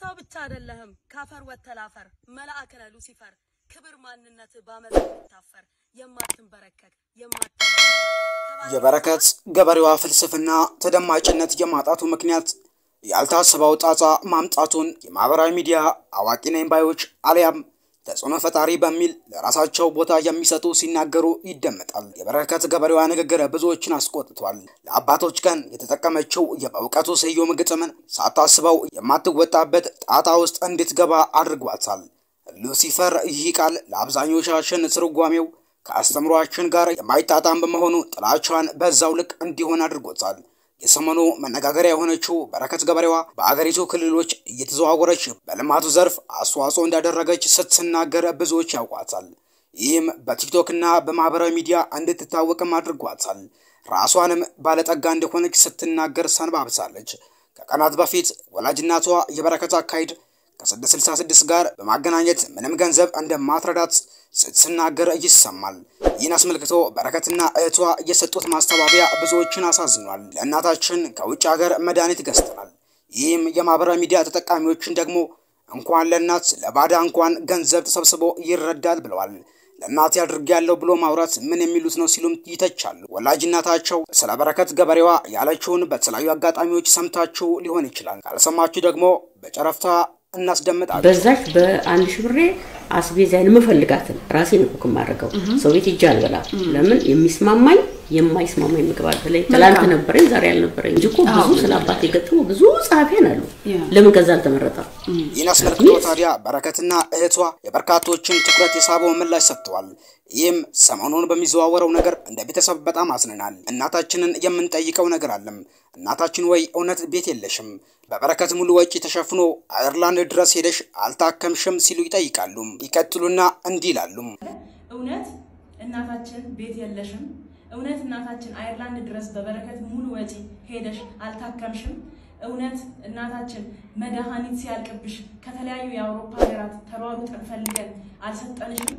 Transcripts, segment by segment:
ሰው ብቻ አይደለህም። ካፈር ወተላፈር መልአክ ነህ ሉሲፈር። ክብር ማንነት የምታፈር የማትንበረከክ የማትንበረከክ። የበረከት ገበሬዋ ፍልስፍና ተደማጭነት የማጣቱ ምክንያት ያልታሰበው ጣጣ ማምጣቱን የማህበራዊ ሚዲያ አዋቂ ነኝ ባዮች አሊያም ተጽዕኖ ፈጣሪ በሚል ለራሳቸው ቦታ የሚሰጡ ሲናገሩ ይደመጣል። የበረከት ገበሬዋ ንግግር ብዙዎችን አስቆጥቷል። ለአባቶች ቀን የተጠቀመችው የበእውቀቱ ስዩም ግጥምን ሳታስበው የማትወጣበት ጣጣ ውስጥ እንድትገባ አድርጓታል። ሉሲፈር ይህ ቃል ለአብዛኞቻችን ትርጓሜው ከአስተምሯችን ጋር የማይጣጣም በመሆኑ ጥላቻን በዛው ልክ እንዲሆን አድርጎታል። የሰሞኑ መነጋገሪያ የሆነችው በረከት ገበሬዋ በአገሪቱ ክልሎች እየተዘዋወረች በልማቱ ዘርፍ አስተዋጽኦ እንዳደረገች ስትናገር ብዙዎች ያውቋታል። ይህም በቲክቶክና በማህበራዊ ሚዲያ እንድትታወቅም አድርጓታል። ራሷንም ባለጠጋ እንደሆነች ስትናገር ሰንባብሳለች። ከቀናት በፊት ወላጅናቷ የበረከት አካሄድ ከ666 ጋር በማገናኘት ምንም ገንዘብ እንደማትረዳት ስትናገር ይሰማል። ይህን አስመልክቶ በረከትና እህቷ የሰጡት ማስተባበያ ብዙዎችን አሳዝኗል። ለእናታችን ከውጭ ሀገር መድኃኒት ገዝተናል። ይህም የማህበራዊ ሚዲያ ተጠቃሚዎችን ደግሞ እንኳን ለእናት ለባዳ እንኳን ገንዘብ ተሰብስቦ ይረዳል ብለዋል። ለእናት ያድርጌያለሁ ብሎ ማውራት ምን የሚሉት ነው ሲሉም ይተቻሉ። ወላጅ እናታቸው ስለ በረከት ገበሬዋ ያለችውን በተለያዩ አጋጣሚዎች ሰምታችሁ ሊሆን ይችላል። ካልሰማችሁ ደግሞ በጨረፍታ እናስደምጣለን። በዛች በአንድ ሺህ ብሬ አስቤዛዬን የምፈልጋትን ራሴ ነው ኩክ የማደርገው። ሰው ቤት ሂጅ አልበላም። ለምን የሚስማማኝ የማይስማማኝ ምግብ አለ። ትላንት ነበረኝ ዛሬ አልነበረኝ እንጂ እኮ ብዙ ስለ አባቴ የገጠሙ ብዙ ጸሐፊያን አሉ። ለምን ከዛ አልተመረጠም? ይህን አስመልክቶ ታዲያ በረከትና እህቷ የበርካቶችን ትኩረት የሳበው ምላሽ ሰጥተዋል። ይህም ሰሞኑን በሚዘዋወረው ነገር እንደ ቤተሰብ በጣም አዝነናል። እናታችንን የምንጠይቀው ነገር አለም። እናታችን ወይ እውነት ቤት የለሽም? በበረከት ሙሉ ወጪ ተሸፍኖ አየርላንድ ድረስ ሄደሽ አልታከምሽም ሲሉ ይጠይቃሉ። ይቀጥሉና እንዲህ ይላሉ። እውነት እናታችን ቤት የለሽም? እውነት እናታችን አየርላንድ ድረስ በበረከት ሙሉ ወጪ ሄደሽ አልታከምሽም? እውነት እናታችን መድኃኒት ሲያልቅብሽ ከተለያዩ የአውሮፓ ሀገራት ተሯሩጠን ፈልገን አልሰጠንሽም?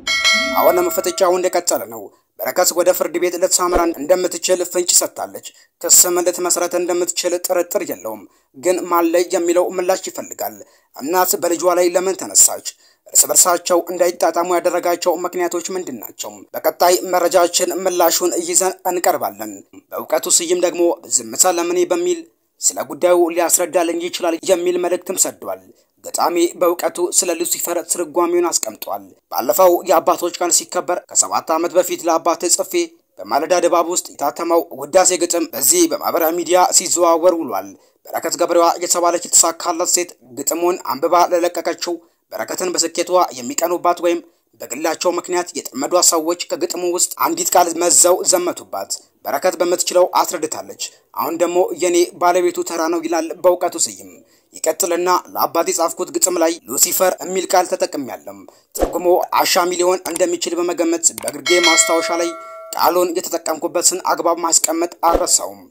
አሁንም ፍጥጫው እንደቀጠለ ነው። በረከት ወደ ፍርድ ቤት ልትሳምራ እንደምትችል ፍንጭ ሰጥታለች። ክስም ልትመሰረት እንደምትችል ጥርጥር የለውም። ግን ማን ላይ የሚለው ምላሽ ይፈልጋል። እናት በልጇ ላይ ለምን ተነሳች? እርስ በርሳቸው እንዳይጣጣሙ ያደረጋቸው ምክንያቶች ምንድን ናቸው? በቀጣይ መረጃችን ምላሹን ይዘን እንቀርባለን። በእውቀቱ ስዩም ደግሞ ዝምታ ለምኔ በሚል ስለ ጉዳዩ ሊያስረዳልኝ ይችላል የሚል መልእክትም ሰዷል። ገጣሚ በእውቀቱ ስለ ሉሲፈር ትርጓሜውን አስቀምጧል። ባለፈው የአባቶች ቀን ሲከበር ከሰባት ዓመት በፊት ለአባቴ ጽፌ በማለዳ ድባብ ውስጥ የታተመው ውዳሴ ግጥም በዚህ በማህበራዊ ሚዲያ ሲዘዋወር ውሏል። በረከት ገበሬዋ የተባለች የተሳካላት ሴት ግጥሙን አንብባ ለለቀቀችው በረከትን በስኬቷ የሚቀኑባት ወይም በግላቸው ምክንያት የጠመዷ ሰዎች ከግጥሙ ውስጥ አንዲት ቃል መዘው ዘመቱባት። በረከት በምትችለው አስረድታለች። አሁን ደግሞ የኔ ባለቤቱ ተራ ነው ይላል በእውቀቱ ስዩም። ይቀጥልና ለአባቴ በጻፍኩት ግጥም ላይ ሉሲፈር የሚል ቃል ተጠቅሜያለሁ። ትርጉሙ አሻሚ ሊሆን እንደሚችል በመገመት በግርጌ ማስታወሻ ላይ ቃሉን የተጠቀምኩበትን አግባብ ማስቀመጥ አልረሳሁም።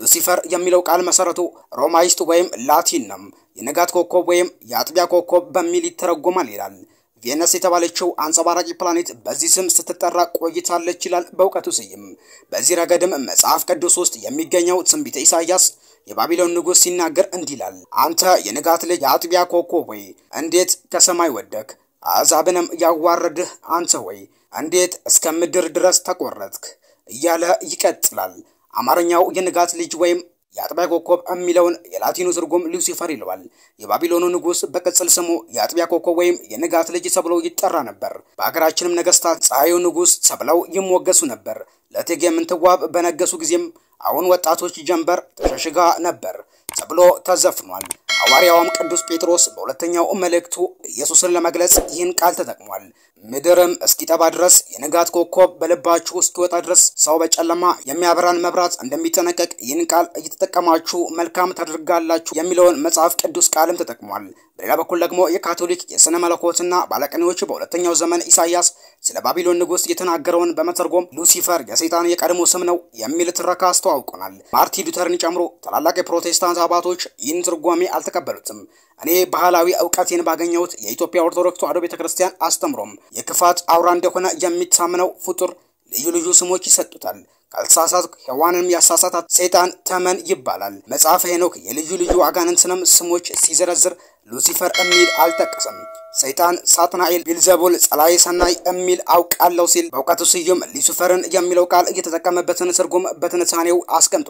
ሉሲፈር የሚለው ቃል መሰረቱ ሮማይስጥ ወይም ላቲን ነው። የንጋት ኮከብ ወይም የአጥቢያ ኮከብ በሚል ይተረጎማል ይላል። ቬነስ የተባለችው አንጸባራቂ ፕላኔት በዚህ ስም ስትጠራ ቆይታለች ይላል በእውቀቱ ስዩም። በዚህ ረገድም መጽሐፍ ቅዱስ ውስጥ የሚገኘው ትንቢተ ኢሳይያስ የባቢሎን ንጉሥ ሲናገር እንዲህ ይላል፣ አንተ የንጋት ልጅ የአጥቢያ ኮከብ ወይ እንዴት ከሰማይ ወደክ? አሕዛብንም ያዋረድህ አንተ ወይ እንዴት እስከ ምድር ድረስ ተቆረጥክ? እያለ ይቀጥላል። አማርኛው የንጋት ልጅ ወይም የአጥቢያ ኮከብ የሚለውን የላቲኑ ትርጉም ሉሲፈር ይለዋል። የባቢሎኑ ንጉሥ በቅጽል ስሙ የአጥቢያ ኮከብ ወይም የንጋት ልጅ ተብሎ ይጠራ ነበር። በሀገራችንም ነገስታት ፀሐዩ ንጉሥ ተብለው ይሞገሱ ነበር። ለእቴጌ ምንትዋብ በነገሱ ጊዜም አሁን ወጣቶች ጀንበር ተሸሽጋ ነበር ተብሎ ተዘፍኗል። ሐዋርያውም ቅዱስ ጴጥሮስ በሁለተኛው መልእክቱ ኢየሱስን ለመግለጽ ይህን ቃል ተጠቅሟል። ምድርም እስኪጠባ ድረስ የንጋት ኮከብ በልባችሁ እስኪወጣ ድረስ ሰው በጨለማ የሚያበራን መብራት እንደሚጠነቀቅ ይህን ቃል እየተጠቀማችሁ መልካም ታደርጋላችሁ የሚለውን መጽሐፍ ቅዱስ ቃልም ተጠቅሟል። በሌላ በኩል ደግሞ የካቶሊክ የሥነ መለኮትና ባለቅኔዎች በሁለተኛው ዘመን ኢሳይያስ ስለ ባቢሎን ንጉሥ የተናገረውን በመተርጎም ሉሲፈር የሰይጣን የቀድሞ ስም ነው የሚል ትረካ አስተዋውቆናል። ማርቲን ሉተርን ጨምሮ ታላላቅ የፕሮቴስታንት አባቶች ይህን ትርጓሜ አልተቀበሉትም። እኔ ባህላዊ እውቀቴን ባገኘሁት የኢትዮጵያ ኦርቶዶክስ ተዋሕዶ ቤተ ክርስቲያን አስተምህሮም የክፋት አውራ እንደሆነ የሚታምነው ፍጡር ልዩ ልዩ ስሞች ይሰጡታል። ካልተሳሳትኩ ሔዋንንም ያሳሳታት ሰይጣን ተመን ይባላል። መጽሐፈ ሄኖክ የልዩ ልዩ አጋንንትንም ስሞች ሲዘረዝር ሉሲፈር የሚል አልጠቀሰም። ሰይጣን፣ ሳጥናኤል፣ ቢልዘቡል፣ ጸላዬ ሰናይ የሚል አውቃለሁ ሲል በእውቀቱ ስዩም ሉሲፈርን የሚለው ቃል እየተጠቀመበትን ትርጉም በትንታኔው አስቀምጦ